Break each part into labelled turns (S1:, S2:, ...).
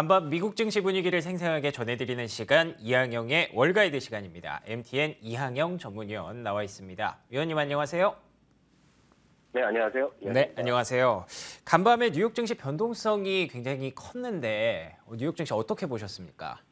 S1: 간밤 미국 증시 분위기를 생생하게 전해드리는 시간 이항영의 월가이드 시간입니다. MTN 이항영 전문위원 나와 있습니다. 위원님 안녕하세요.
S2: 네, 안녕하세요.
S1: 네, 안녕하세요. 간밤에 뉴욕 증시 변동성이 굉장히 컸는데 뉴욕 증시 어떻게 보셨습니까?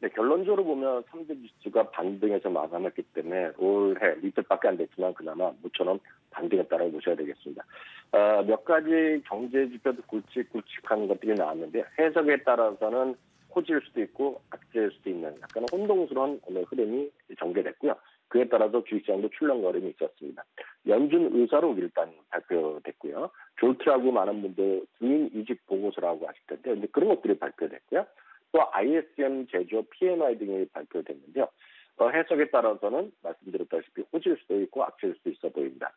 S2: 네, 결론적으로 보면 3대 지수가 반등해서 마감했기 때문에 올해 이틀밖에 안 됐지만 그나마 모처럼 반등했다고 보셔야 되겠습니다. 어, 몇 가지 경제 지표도 굵직굵직한 것들이 나왔는데 해석에 따라서는 호지일 수도 있고 악재일 수도 있는 약간 혼동스러운 오늘 흐름이 전개됐고요. 그에 따라서 주식시장도 출렁거림이 있었습니다. 연준 의사로 일단 발표됐고요. 졸트라고 많은 분들 국민 이직 보고서라고 하실 텐데 근데 그런 것들이 발표됐고요. 또 ISM 제조업 PMI 등이 발표됐는데요. 어, 해석에 따라서는 말씀드렸다시피 호질 수도 있고 악재일 수도 있어 보입니다.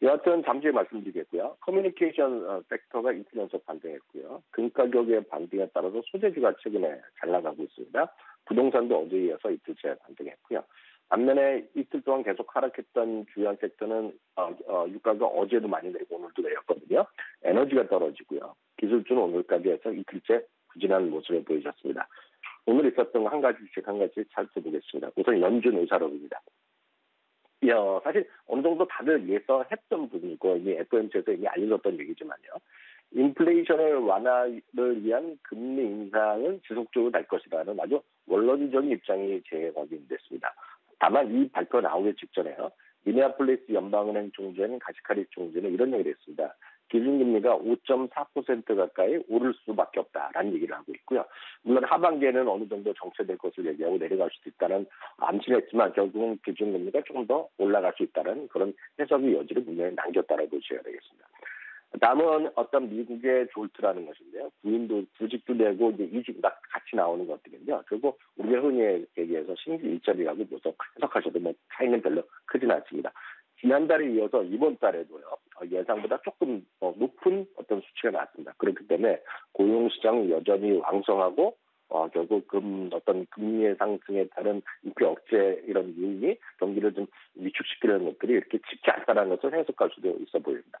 S2: 여하튼 잠시 말씀드리겠고요. 커뮤니케이션 어, 섹터가 이틀 연속 반등했고요. 금 가격의 반등에 따라서 소재주가 최근에 잘 나가고 있습니다. 부동산도 어제에 이어서 이틀째 반등했고요. 반면에 이틀 동안 계속 하락했던 주요한 섹터는 어, 어, 유가가 어제도 많이 내리고 오늘도 내렸거든요. 에너지가 떨어지고요. 기술주는 오늘까지 해서 이틀째 부진한 모습을 보이셨습니다. 오늘 있었던 한 가지씩 한 가지 살펴보겠습니다. 우선 연준 의사록입니다. 야, 사실 어느 정도 다들 예상했던 부분이고 이미 FOMC에서 이미 알려졌던 얘기지만요. 인플레이션을 완화를 위한 금리 인상은 지속적으로 날 것이라는 아주 원론적인 입장이 재확인됐습니다. 다만 이 발표 나오기 직전에요. 미네아폴리스 연방은행 총재는 가시카리 총재는 이런 얘기를 했습니다. 기준금리가 5.4% 가까이 오를 수밖에 없다라는 얘기를 하고 있고요. 물론 하반기에는 어느 정도 정체될 것을 얘기하고 내려갈 수도 있다는 암시를 했지만 결국은 기준금리가 조금 더 올라갈 수 있다는 그런 해석의 여지를 분명히 남겼다고 보셔야 되겠습니다. 다음은 어떤 미국의 졸트라는 것인데요. 부인도 구직도 내고 이제 이직 다 같이 나오는 것들인데요. 결국 우리가 흔히 얘기해서 신규 일자리라고 보서 해석하셔도 뭐 차이는 별로 크지는 않습니다. 지난달에 이어서 이번 달에도요 어, 예상보다 조금 수치가 나왔습니다. 그렇기 때문에 고용 시장은 여전히 왕성하고 어, 결국 금 어떤 금리의 상승에 따른 인플레 억제 이런 요인이 경기를 좀 위축시키는 것들이 이렇게 쉽지 않다는 것을 해석할 수도 있어 보입니다.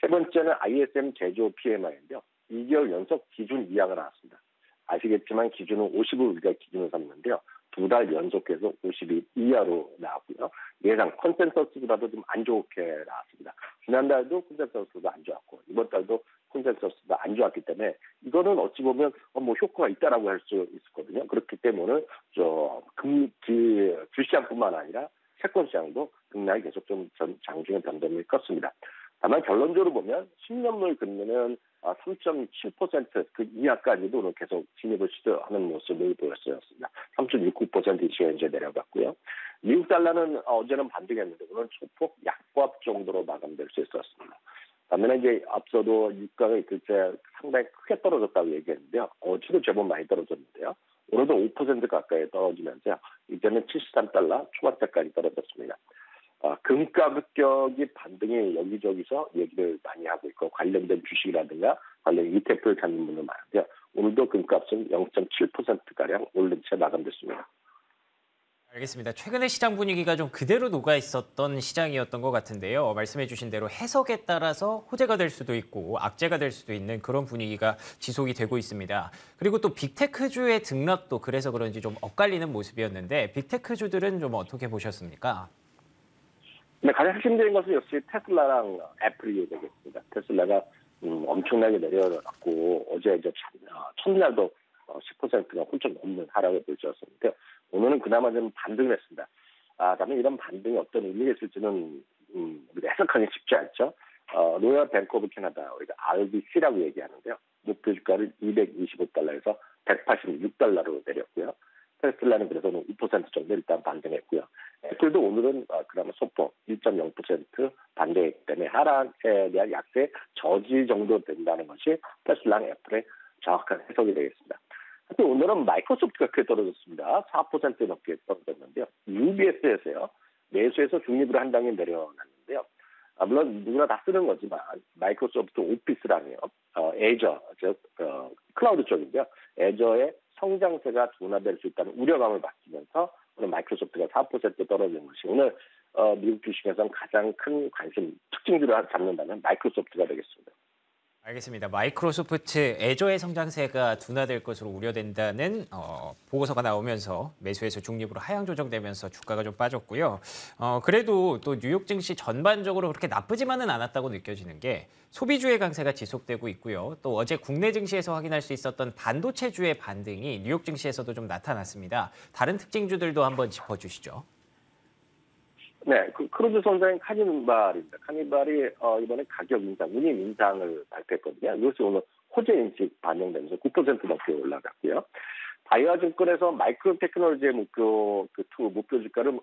S2: 세 번째는 ISM 제조 PMI인데요. 2개월 연속 기준 이하가 나왔습니다. 아시겠지만 기준은 50을 우리가 기준을 삼는데요. 두 달 연속 해서 50이 이하로 나왔고요. 예상 consensus보다도 좀 안 좋게 나왔습니다. 지난달도 consensus가 안 좋았고 이번 달도 컨센서스가 안 좋았기 때문에 이거는 어찌 보면 어, 뭐 효과가 있다라고 할 수 있었거든요. 그렇기 때문에 지금 주식시장뿐만 아니라 채권 시장도 등락이 계속 좀 장중의 변동이 컸습니다. 다만 결론적으로 보면 10년물 금리는 3.7%그 아, 이하까지도 계속 진입을 시도하는 모습을 보였습니다. 3.69% 이슈가 이제 내려갔고요. 미국 달러는 어제는 반등했는데 오늘 소폭 약보합 정도로 마감될 수 있었습니다. 반면에 이제 앞서도 유가가 이틀째 상당히 크게 떨어졌다고 얘기했는데요. 어제도 제법 많이 떨어졌는데요. 오늘도 5% 가까이 떨어지면서 이제는 73달러 초반대까지 떨어졌습니다. 아, 금가 급격이 반등이 여기저기서 얘기를 많이 하고 있고 관련된 주식이라든가 관련 ETF를 찾는 분들 많은데요. 오늘도 금값은 0.7%가량 오른 채 마감됐습니다.
S1: 알겠습니다. 최근에 시장 분위기가 좀 그대로 녹아 있었던 시장이었던 것 같은데요. 말씀해 주신 대로 해석에 따라서 호재가 될 수도 있고 악재가 될 수도 있는 그런 분위기가 지속이 되고 있습니다. 그리고 또 빅테크주의 등락도 그래서 그런지 좀 엇갈리는 모습이었는데 빅테크주들은 좀 어떻게 보셨습니까?
S2: 네, 가장 핵심적인 것은 역시 테슬라랑 애플이 되겠습니다. 테슬라가 음, 엄청나게 내려갔고 어제 이제 첫날도 10%가 어, 훌쩍 넘는 하락을 보여주었는데 오늘은 그나마 좀 반등을 했습니다. 아, 다음에 이런 반등이 어떤 의미가 있을지는 음, 우리가 해석하기 쉽지 않죠. 어, 로열 뱅크 오브 캐나다, 우리가 RBC라고 얘기하는데요. 목표 주가를 225달러에서 186달러로 내렸고요. 테슬라는 그래서 2% 정도 일단 반등했고요. 애플도 오늘은 어, 그나마 소폭 1.0% 반대했기 때문에 하락에 대한 약세 저지 정도 된다는 것이 테슬라 애플의 정확한 해석이 되겠습니다. 하여튼 오늘은 마이크로소프트가 크게 떨어졌습니다. 4% 넘게 떨어졌는데요. UBS에서요. 매수해서 중립으로 한 단계 내려놨는데요. 아, 물론 누구나 다 쓰는 거지만 마이크로소프트 오피스랑요. 어, 애저, 즉 어, 클라우드 쪽인데요. 애저의 성장세가 둔화될 수 있다는 우려감을 안기면서 오늘 마이크로소프트가 4% 떨어진 것이 오늘 어, 미국 주식에서는 가장 큰 관심 특징주를 잡는다면 마이크로소프트가 되겠습니다.
S1: 알겠습니다. 마이크로소프트 애저의 성장세가 둔화될 것으로 우려된다는 어, 보고서가 나오면서 매수에서 중립으로 하향 조정되면서 주가가 좀 빠졌고요. 어, 그래도 또 뉴욕 증시 전반적으로 그렇게 나쁘지만은 않았다고 느껴지는 게 소비주의 강세가 지속되고 있고요. 또 어제 국내 증시에서 확인할 수 있었던 반도체주의 반등이 뉴욕 증시에서도 좀 나타났습니다. 다른 특징주들도 한번 짚어주시죠.
S2: 네, 그 크루즈 선사인 카니발입니다. 카니발이 어, 이번에 가격 인상, 운임 인상을 발표했거든요. 이것이 오늘 호재로 인식 반영되면서 9%밖에 올라갔고요. 바이오 증권에서 마이크론 테크놀로지의 목표 그 투 목표 주가를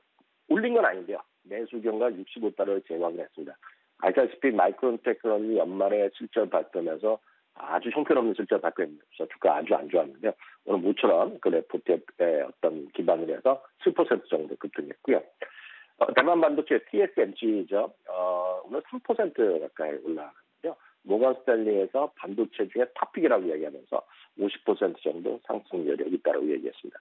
S2: 올린 건 아닌데요. 매수 의견과 65달러를 제안했습니다. 알다시피 마이크론 테크놀로지 연말에 실적 발표하면서 아주 형편없는 실적 발표했면서 주가 아주 안 좋았는데 요. 오늘 모처럼 그 레포트의 어떤 기반으로 해서 7% 정도 급등했고요. 어, 대만 반도체 TSMC죠. 어, 오늘 3% 가까이 올라갔는데요. 모건 스탠리에서 반도체 중에 top pick이라고 얘기하면서 50% 정도 상승 여력이 있다고 얘기했습니다.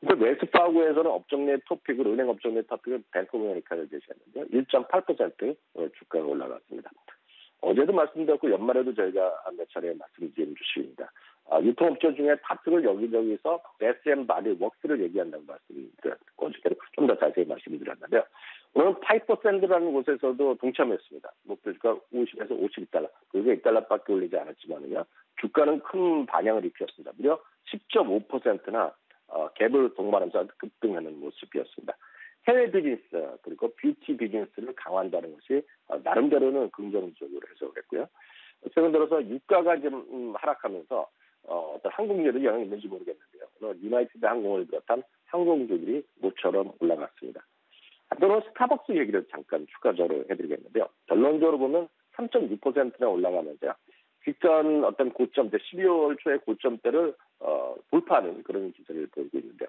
S2: 그래서 웰스파고에서는 업종 내 top pick을 은행 업종 내 top pick을 뱅크 오브 아메리카를 제시했는데요. 1.8% 주가가 올라갔습니다. 어제도 말씀드렸고 연말에도 저희가 몇 차례 말씀드린 주식입니다. 아, 유통업체 중에 파트를 여기저기서 SM 바디 웍스를 얘기한다고 말씀드렸고 어저께도 좀더 자세히 말씀드렸는데요. 오늘 파이퍼 샌들러라는 곳에서도 동참했습니다. 목표주가 50에서 52달러. 그게 1달러밖에 올리지 않았지만요. 주가는 큰 반향을 일으켰습니다. 무려 10.5%나 어, 갭을 동반하면서 급등하는 모습이었습니다. 해외 비즈니스 그리고 뷰티 비즈니스를 강화한다는 것이 어, 나름대로는 긍정적으로 해석을 했고요. 최근 들어서 유가가 좀 음, 하락하면서 어, 어떤 항공주에도 영향이 있는지 모르겠는데요. 오늘 유나이티드 항공을 비롯한 항공주들이 모처럼 올라갔습니다. 한편으로 스타벅스 얘기를 잠깐 추가적으로 해드리겠는데요. 결론적으로 보면 3.6%나 올라가면서요. 직전 어떤 고점대, 12월 초의 고점대를 어, 돌파하는 그런 기세를 보이고 있는데요.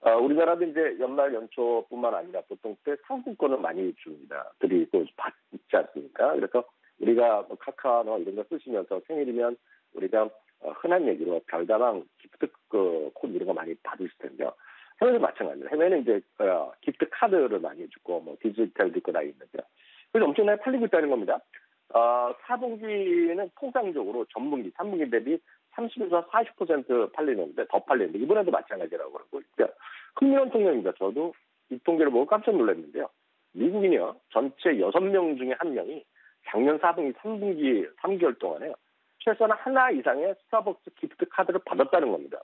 S2: 어, 우리나라도 이제 연말 연초뿐만 아니라 보통 때 상품권을 많이 줍니다. 드리고 받지 않습니까? 그래서 우리가 뭐 카카오나 이런 거 쓰시면서 생일이면 우리가 어, 흔한 얘기로 별다방 기프트 그, 콘 이런 거 많이 받으실 텐데요. 해외도 마찬가지입니다. 해외는 이제 어, 기프트 카드를 많이 주고 뭐 디지털도 있고 다 있는데요. 그래서 엄청나게 팔리고 있다는 겁니다. 어, 4분기는 통상적으로 전분기, 3분기 대비 30에서 40% 팔리는데 더 팔리는데 이번에도 마찬가지라고 그러고 있고요. 흥미로운 통계입니다. 저도 이 통계를 보고 깜짝 놀랐는데요. 미국인이요. 전체 6명 중에 1명이 작년 4분기, 3분기, 3개월 동안에 최소한 하나 이상의 스타벅스 기프트 카드를 받았다는 겁니다.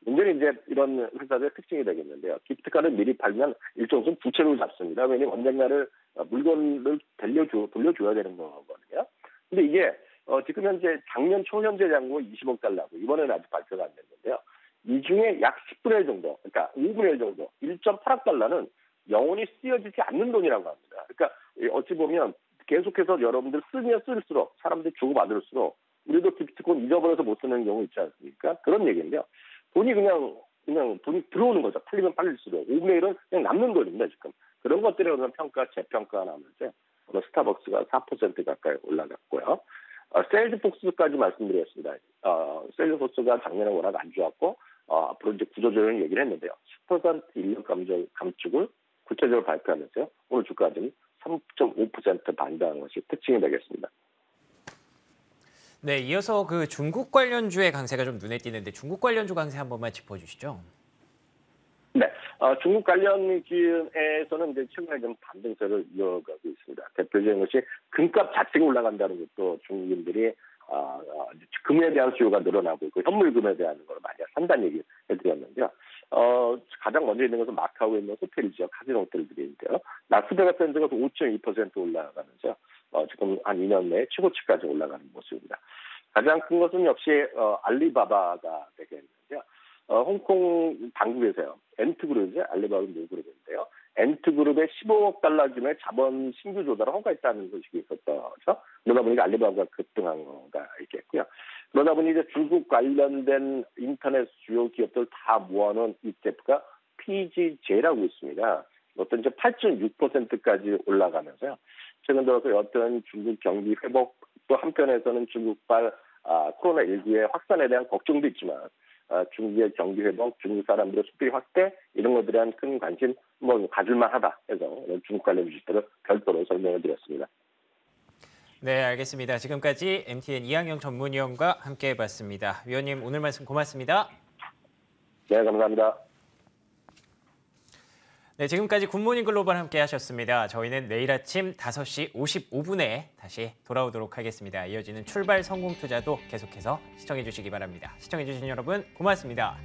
S2: 문제는 이제 이런 회사들의 특징이 되겠는데요. 기프트 카드를 미리 팔면 일종의 부채로 잡습니다. 왜냐하면 언젠가를 물건을 돌려줘, 돌려줘야 되는 거거든요. 근데 이게 어, 지금 현재 작년 초 현재 잔고 20억 달러고 이번에는 아직 발표가 안 됐는데요. 이 중에 약 10분의 1 정도, 그러니까 5분의 1 정도, 1.8억 달러는 영원히 쓰여지지 않는 돈이라고 합니다. 그러니까 어찌 보면 계속해서 여러분들 쓰면 쓸수록 사람들이 주고받을수록 우리도 기프트콘 잊어버려서 못 쓰는 경우 있지 않습니까? 그런 얘기인데요. 돈이 그냥 그냥 돈이 들어오는 거죠. 팔리면 팔릴수록 5분의 1은 그냥 남는 돈입니다. 지금 그런 것들에 오는 평가 재평가 나오면서 오늘 스타벅스가 4% 가까이 올라갔고요. 어, 세일즈폭스까지 말씀드렸습니다. 어, 세일즈폭스가 작년에 워낙 안 좋았고 어, 앞으로 이제 구조조정 얘기를 했는데요. 10% 인력 감정, 감축을 구체적으로 발표하면서요. 오늘 주가는 3.5% 반등한 것이 특징이 되겠습니다.
S1: 네, 이어서 그 중국 관련주의 강세가 좀 눈에 띄는데 중국 관련주 강세 한 번만 짚어주시죠.
S2: 네, 어, 중국 관련 기업에서는 이제 최근에 좀 반등세를 이어가고 있습니다. 대표적인 것이 금값 자체가 올라간다는 것도 중국인들이 어, 어, 금에 대한 수요가 늘어나고 있고 현물금에 대한 걸 많이 산다는 얘기 해드렸는데요. 어, 가장 먼저 있는 것은 마카오에 있는 호텔이죠. 카지노 호텔들인데요. 라스베가스 현재가 5.2% 올라가면서 어, 지금 한 2년 내에 최고치까지 올라가는 모습입니다. 가장 큰 것은 역시 어, 알리바바가 되겠는데요. 어, 홍콩 당국에서요. 엔트그룹이 알리바바 모그룹인데요. 엔트그룹의 15억 달러 규모의 자본 신규 조달을 허가했다는 소식이 있었죠. 그러다 보니까 알리바바가 급등한 거가 있겠고요. 그러다 보니 이제 중국 관련된 인터넷 주요 기업들 다 모아놓은 ETF가 PGJ라고 있습니다. 어떤 이제 8.6%까지 올라가면서요. 최근 들어서 어떤 중국 경기 회복 또 한편에서는 중국발 아, 코로나19의 확산에 대한 걱정도 있지만 아, 중국의 경기 회복, 중국 사람들의 소비 확대 이런 것들에 대한 큰 관심 뭐 가질만 하다 해서 중국 관련 주식들을 별도로 설명을 드렸습니다.
S1: 네, 알겠습니다. 지금까지 MTN 이항영 전문위원과 함께 해봤습니다. 위원님 오늘 말씀 고맙습니다.
S2: 네, 감사합니다.
S1: 네, 지금까지 굿모닝 글로벌 함께 하셨습니다. 저희는 내일 아침 5시 55분에 다시 돌아오도록 하겠습니다. 이어지는 출발 성공 투자도 계속해서 시청해 주시기 바랍니다. 시청해 주신 여러분 고맙습니다.